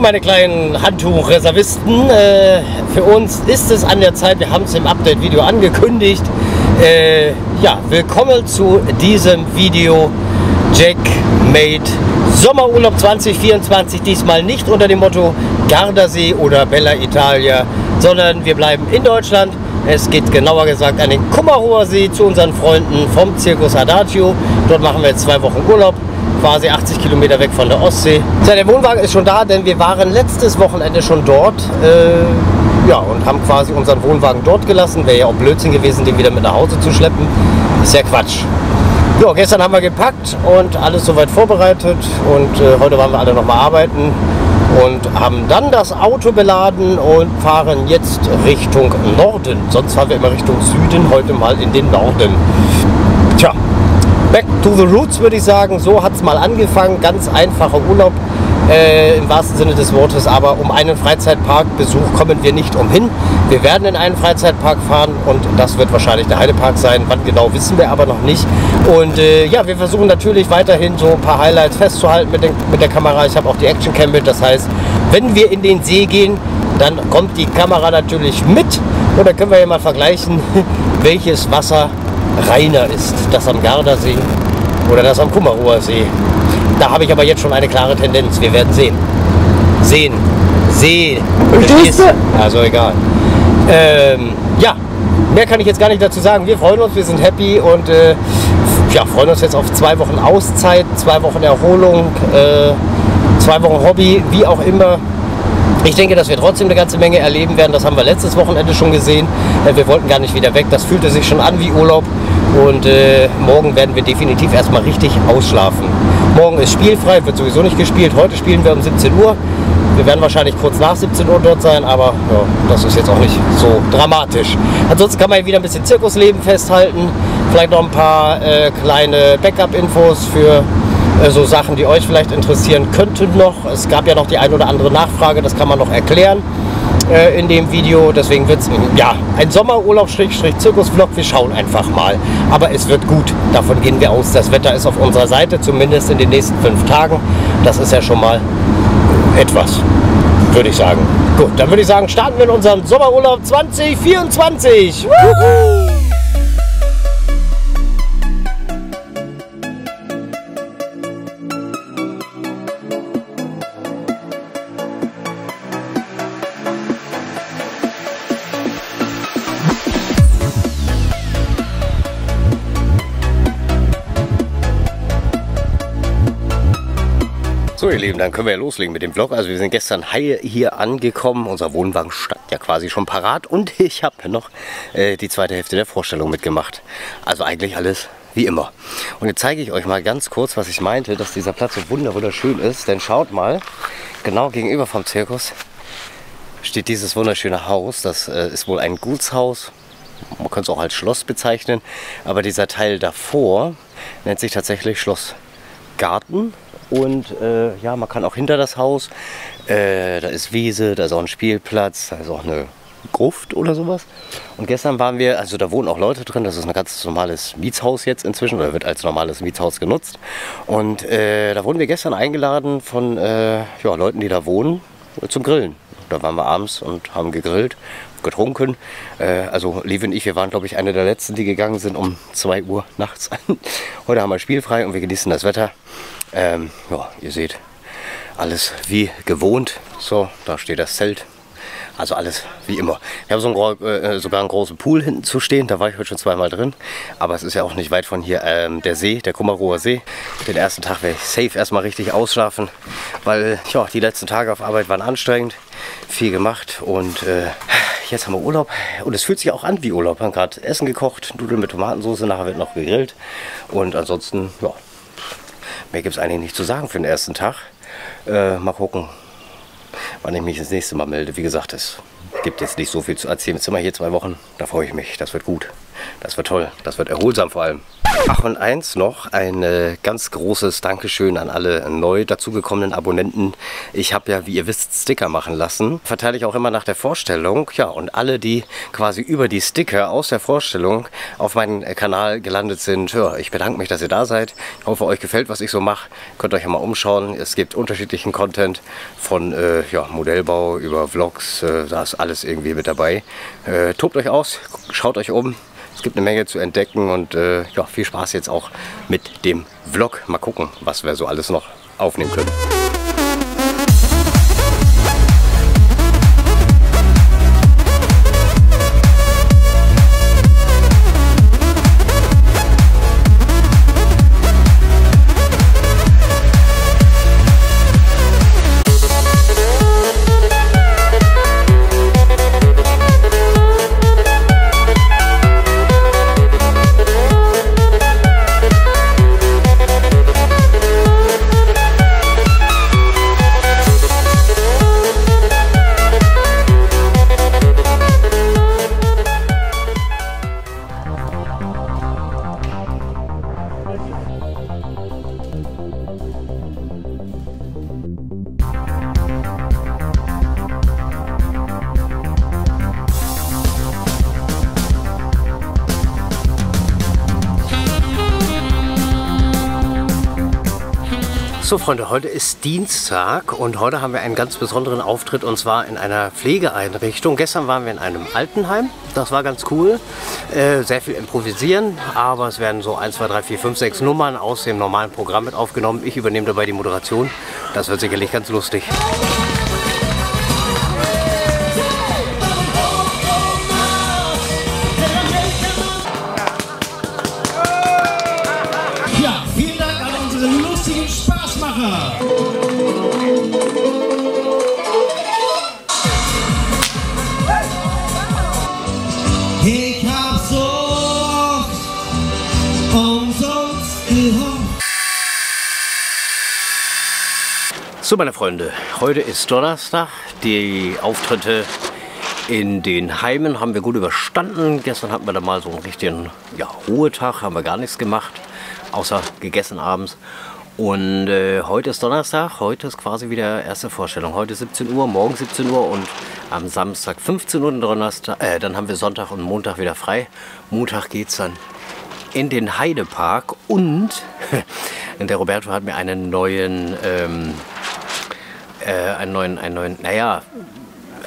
meine kleinen Handtuchreservisten, äh, für uns ist es an der Zeit, wir haben es im Update-Video angekündigt. Äh, ja, willkommen zu diesem Video Jack Made Sommerurlaub 2024. Diesmal nicht unter dem Motto Gardasee oder Bella Italia, sondern wir bleiben in Deutschland. Es geht genauer gesagt an den Kummerhoher See zu unseren Freunden vom Circus Adagio. Dort machen wir jetzt zwei Wochen Urlaub quasi 80 Kilometer weg von der Ostsee. Ja, der Wohnwagen ist schon da, denn wir waren letztes Wochenende schon dort. Äh, ja, und haben quasi unseren Wohnwagen dort gelassen. Wäre ja auch Blödsinn gewesen, den wieder mit nach Hause zu schleppen. Ist ja Quatsch. Ja, gestern haben wir gepackt und alles soweit vorbereitet. Und äh, heute waren wir alle noch mal arbeiten und haben dann das Auto beladen und fahren jetzt Richtung Norden. Sonst fahren wir immer Richtung Süden, heute mal in den Norden. Tja, Back to the Roots würde ich sagen. So hat es mal angefangen. Ganz einfacher Urlaub äh, im wahrsten Sinne des Wortes. Aber um einen Freizeitparkbesuch kommen wir nicht umhin. Wir werden in einen Freizeitpark fahren und das wird wahrscheinlich der Heidepark sein. Wann genau wissen wir aber noch nicht. Und äh, ja, wir versuchen natürlich weiterhin so ein paar Highlights festzuhalten mit, den, mit der Kamera. Ich habe auch die Action Cam mit. Das heißt, wenn wir in den See gehen, dann kommt die Kamera natürlich mit. Und dann können wir ja mal vergleichen, welches Wasser reiner ist. Das am Gardasee oder das am Kummerhoher See. Da habe ich aber jetzt schon eine klare Tendenz. Wir werden sehen. Sehen. Sehen. Verstehst du? Also egal. Ähm, ja, mehr kann ich jetzt gar nicht dazu sagen. Wir freuen uns, wir sind happy und äh, ja, freuen uns jetzt auf zwei Wochen Auszeit, zwei Wochen Erholung, äh, zwei Wochen Hobby, wie auch immer. Ich denke, dass wir trotzdem eine ganze Menge erleben werden. Das haben wir letztes Wochenende schon gesehen. Äh, wir wollten gar nicht wieder weg. Das fühlte sich schon an wie Urlaub. Und äh, morgen werden wir definitiv erstmal richtig ausschlafen. Morgen ist spielfrei, wird sowieso nicht gespielt. Heute spielen wir um 17 Uhr. Wir werden wahrscheinlich kurz nach 17 Uhr dort sein, aber ja, das ist jetzt auch nicht so dramatisch. Ansonsten kann man hier wieder ein bisschen Zirkusleben festhalten. Vielleicht noch ein paar äh, kleine Backup-Infos für äh, so Sachen, die euch vielleicht interessieren könnten noch. Es gab ja noch die ein oder andere Nachfrage, das kann man noch erklären äh, in dem Video. Deswegen wird es ja, ein Sommerurlaub-Zirkus-Vlog. Wir schauen einfach mal. Aber es wird gut. Davon gehen wir aus. Das Wetter ist auf unserer Seite, zumindest in den nächsten fünf Tagen. Das ist ja schon mal etwas, würde ich sagen. Gut, dann würde ich sagen, starten wir in unseren Sommerurlaub 2024. Wuhu! Ihr Lieben, dann können wir ja loslegen mit dem Vlog. Also wir sind gestern hier angekommen. Unser Wohnwagen stand ja quasi schon parat und ich habe noch äh, die zweite Hälfte der Vorstellung mitgemacht. Also eigentlich alles wie immer. Und jetzt zeige ich euch mal ganz kurz, was ich meinte, dass dieser Platz so wunderschön ist. Denn schaut mal, genau gegenüber vom Zirkus steht dieses wunderschöne Haus. Das äh, ist wohl ein Gutshaus. Man könnte es auch als Schloss bezeichnen. Aber dieser Teil davor nennt sich tatsächlich Schlossgarten und äh, ja, man kann auch hinter das Haus, äh, da ist Wiese, da ist auch ein Spielplatz, da ist auch eine Gruft oder sowas. Und gestern waren wir, also da wohnen auch Leute drin, das ist ein ganz normales Mietshaus jetzt inzwischen oder wird als normales Mietshaus genutzt. Und äh, da wurden wir gestern eingeladen von äh, ja, Leuten, die da wohnen, zum Grillen. Da waren wir abends und haben gegrillt, getrunken. Äh, also Liv und ich, wir waren glaube ich eine der letzten, die gegangen sind um 2 Uhr nachts. Heute haben wir spielfrei und wir genießen das Wetter. Ähm, ja, ihr seht, alles wie gewohnt. So, da steht das Zelt. Also alles wie immer. Wir haben so einen, äh, sogar einen großen Pool hinten zu stehen. Da war ich heute schon zweimal drin. Aber es ist ja auch nicht weit von hier ähm, der See, der Kummerower See. Den ersten Tag werde ich safe erstmal richtig ausschlafen. Weil ja, die letzten Tage auf Arbeit waren anstrengend. Viel gemacht und äh, jetzt haben wir Urlaub. Und es fühlt sich auch an wie Urlaub. Wir haben gerade Essen gekocht, Nudeln mit Tomatensauce. Nachher wird noch gegrillt. Und ansonsten, ja, Mehr gibt es eigentlich nicht zu sagen für den ersten Tag. Äh, mal gucken, wann ich mich das nächste Mal melde. Wie gesagt, es gibt jetzt nicht so viel zu erzählen. Jetzt sind wir hier zwei Wochen. Da freue ich mich. Das wird gut. Das wird toll. Das wird erholsam vor allem. Ach und eins noch, ein äh, ganz großes Dankeschön an alle neu dazugekommenen Abonnenten. Ich habe ja, wie ihr wisst, Sticker machen lassen. Verteile ich auch immer nach der Vorstellung. Ja, und alle, die quasi über die Sticker aus der Vorstellung auf meinen Kanal gelandet sind, ja, ich bedanke mich, dass ihr da seid. Ich hoffe, euch gefällt, was ich so mache. Könnt euch ja mal umschauen. Es gibt unterschiedlichen Content von äh, ja, Modellbau über Vlogs. Äh, da ist alles irgendwie mit dabei. Äh, tobt euch aus, schaut euch um. Es gibt eine Menge zu entdecken und äh, ja, viel Spaß jetzt auch mit dem Vlog. Mal gucken, was wir so alles noch aufnehmen können. So Freunde, heute ist Dienstag und heute haben wir einen ganz besonderen Auftritt und zwar in einer Pflegeeinrichtung. Gestern waren wir in einem Altenheim, das war ganz cool. Äh, sehr viel improvisieren, aber es werden so 1, 2, 3, 4, 5, 6 Nummern aus dem normalen Programm mit aufgenommen. Ich übernehme dabei die Moderation. Das wird sicherlich ganz lustig. So meine Freunde, heute ist Donnerstag. Die Auftritte in den Heimen haben wir gut überstanden. Gestern hatten wir da mal so einen richtigen ja, Ruhetag, haben wir gar nichts gemacht, außer gegessen abends. Und äh, heute ist Donnerstag, heute ist quasi wieder erste Vorstellung. Heute 17 Uhr, morgen 17 Uhr und am Samstag 15 Uhr Donnerstag, äh, dann haben wir Sonntag und Montag wieder frei. Montag geht es dann in den Heidepark und der Roberto hat mir einen neuen ähm, äh, einen neuen, einen neuen, naja,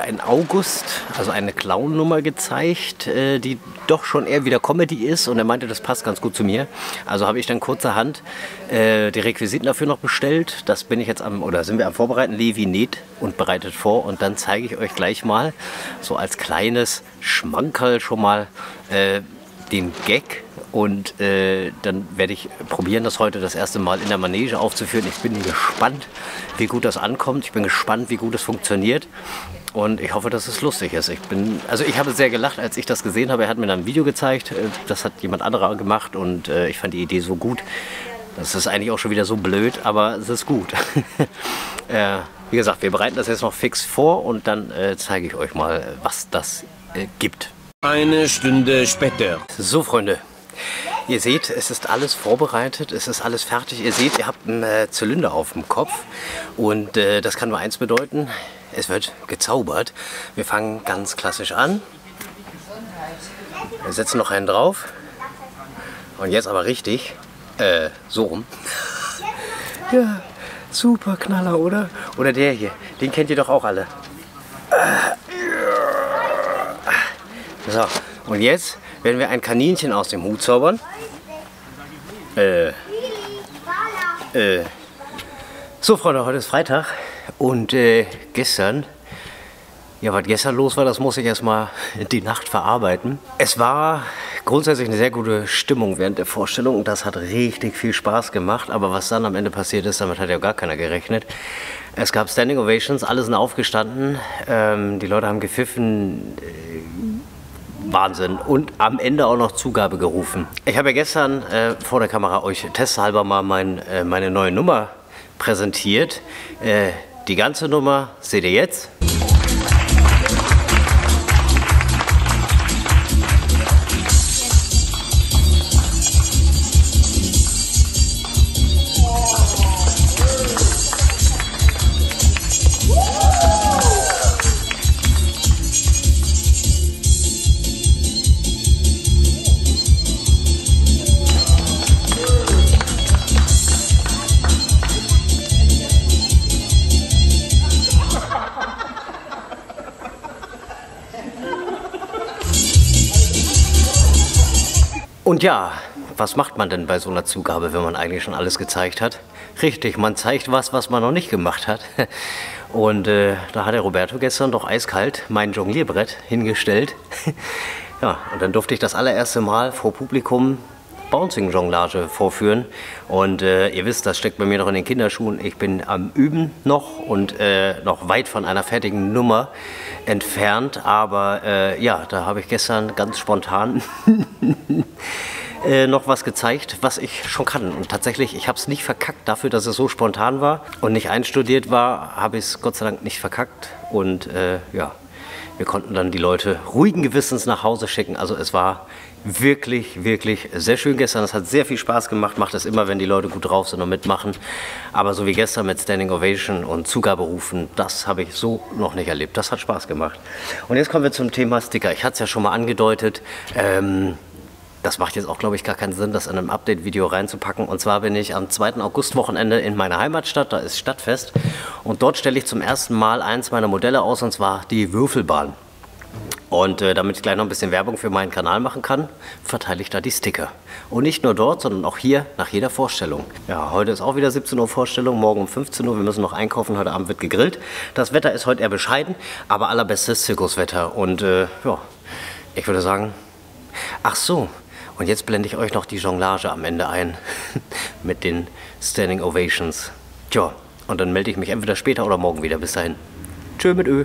ein August, also eine Clown-Nummer gezeigt, äh, die doch schon eher wieder Comedy ist und er meinte, das passt ganz gut zu mir. Also habe ich dann kurzerhand äh, die Requisiten dafür noch bestellt. Das bin ich jetzt am, oder sind wir am Vorbereiten. Levi näht und bereitet vor und dann zeige ich euch gleich mal so als kleines Schmankerl schon mal äh, den Gag und äh, dann werde ich probieren, das heute das erste Mal in der Manege aufzuführen. Ich bin gespannt, wie gut das ankommt. Ich bin gespannt, wie gut es funktioniert. Und ich hoffe, dass es lustig ist. Ich bin, also ich habe sehr gelacht, als ich das gesehen habe. Er hat mir dann ein Video gezeigt. Äh, das hat jemand anderer gemacht und äh, ich fand die Idee so gut. Das ist eigentlich auch schon wieder so blöd, aber es ist gut. äh, wie gesagt, wir bereiten das jetzt noch fix vor und dann äh, zeige ich euch mal, was das äh, gibt. Eine Stunde später. So, Freunde, Ihr seht, es ist alles vorbereitet, es ist alles fertig. Ihr seht, ihr habt einen äh, Zylinder auf dem Kopf und äh, das kann nur eins bedeuten, es wird gezaubert. Wir fangen ganz klassisch an. Wir setzen noch einen drauf und jetzt aber richtig, äh, so rum. ja, super Knaller, oder? Oder der hier, den kennt ihr doch auch alle. So, und jetzt werden wir ein Kaninchen aus dem Hut zaubern. Äh, äh. So Freunde, heute ist Freitag und äh, gestern, ja was gestern los war, das muss ich erstmal die Nacht verarbeiten. Es war grundsätzlich eine sehr gute Stimmung während der Vorstellung und das hat richtig viel Spaß gemacht, aber was dann am Ende passiert ist, damit hat ja gar keiner gerechnet. Es gab Standing Ovations, alle sind aufgestanden, ähm, die Leute haben gepfiffen, Wahnsinn. Und am Ende auch noch Zugabe gerufen. Ich habe ja gestern äh, vor der Kamera euch testhalber mal mein, äh, meine neue Nummer präsentiert. Äh, die ganze Nummer seht ihr jetzt. Und ja, was macht man denn bei so einer Zugabe, wenn man eigentlich schon alles gezeigt hat? Richtig, man zeigt was, was man noch nicht gemacht hat. Und äh, da hat der Roberto gestern doch eiskalt mein Jonglierbrett hingestellt. ja, und dann durfte ich das allererste Mal vor Publikum Bouncing-Jonglage vorführen. Und äh, ihr wisst, das steckt bei mir noch in den Kinderschuhen. Ich bin am Üben noch und äh, noch weit von einer fertigen Nummer entfernt. Aber äh, ja, da habe ich gestern ganz spontan äh, noch was gezeigt, was ich schon kann. Und tatsächlich, ich habe es nicht verkackt dafür, dass es so spontan war und nicht einstudiert war, habe ich es Gott sei Dank nicht verkackt. Und äh, ja, wir konnten dann die Leute ruhigen Gewissens nach Hause schicken. Also es war wirklich, wirklich sehr schön gestern. Es hat sehr viel Spaß gemacht. Macht es immer, wenn die Leute gut drauf sind und mitmachen. Aber so wie gestern mit Standing Ovation und Zugaberufen, das habe ich so noch nicht erlebt. Das hat Spaß gemacht. Und jetzt kommen wir zum Thema Sticker. Ich hatte es ja schon mal angedeutet. Ähm, das macht jetzt auch, glaube ich, gar keinen Sinn, das in einem Update-Video reinzupacken. Und zwar bin ich am 2. August-Wochenende in meiner Heimatstadt, da ist Stadtfest. Und dort stelle ich zum ersten Mal eins meiner Modelle aus, und zwar die Würfelbahn. Und äh, damit ich gleich noch ein bisschen Werbung für meinen Kanal machen kann, verteile ich da die Sticker. Und nicht nur dort, sondern auch hier nach jeder Vorstellung. Ja, heute ist auch wieder 17 Uhr Vorstellung, morgen um 15 Uhr. Wir müssen noch einkaufen, heute Abend wird gegrillt. Das Wetter ist heute eher bescheiden, aber allerbestes Zirkuswetter. Und äh, ja, ich würde sagen, ach so, und jetzt blende ich euch noch die Jonglage am Ende ein mit den Standing Ovations. Tja, und dann melde ich mich entweder später oder morgen wieder. Bis dahin. Tschö mit Ö.